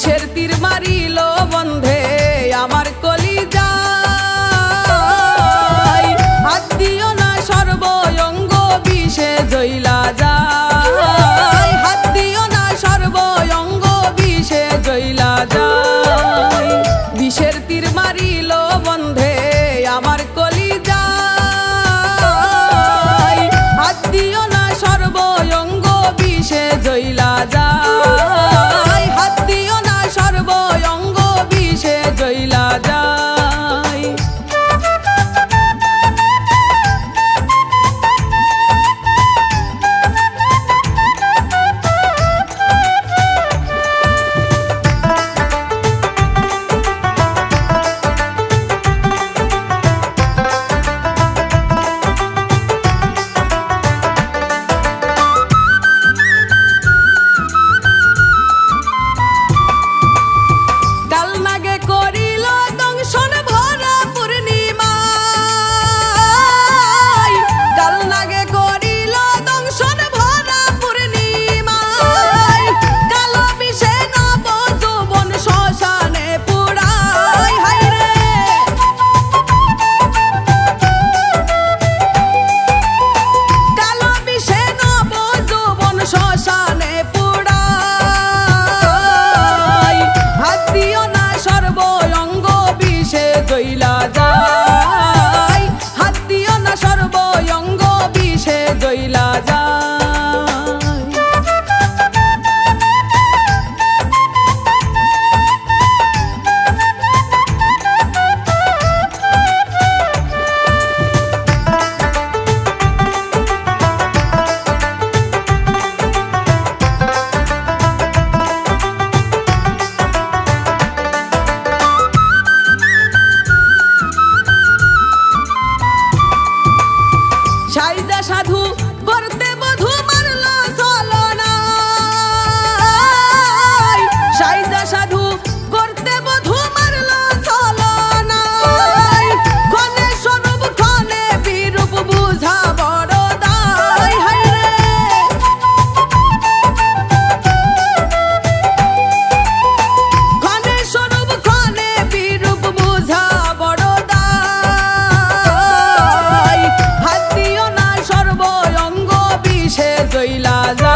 Shed a. ला जा